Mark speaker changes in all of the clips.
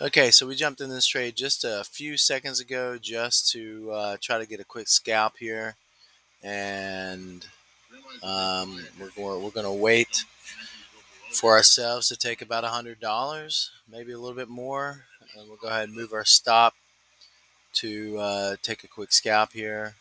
Speaker 1: Okay, so we jumped in this trade just a few seconds ago just to uh, try to get a quick scalp here. And um, we're, going, we're going to wait for ourselves to take about $100, maybe a little bit more. And we'll go ahead and move our stop to uh, take a quick scalp here.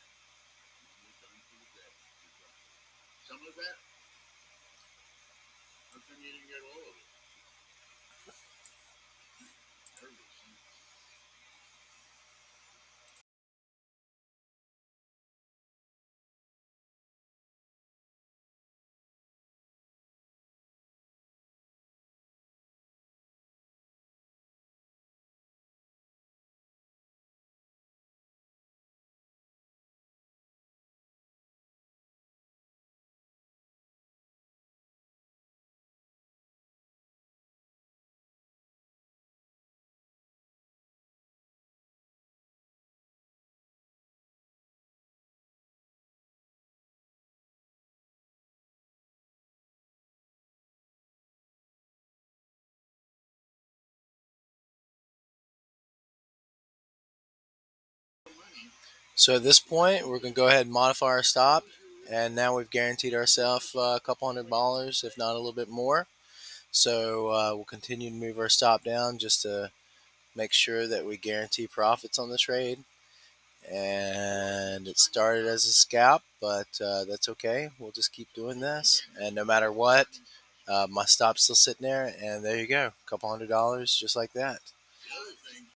Speaker 1: So at this point, we're going to go ahead and modify our stop. And now we've guaranteed ourselves uh, a couple hundred dollars, if not a little bit more. So uh, we'll continue to move our stop down just to make sure that we guarantee profits on the trade. And it started as a scalp, but uh, that's okay. We'll just keep doing this. And no matter what, uh, my stop's still sitting there. And there you go, a couple hundred dollars just like that.